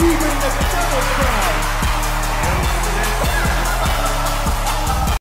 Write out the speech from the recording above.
We win the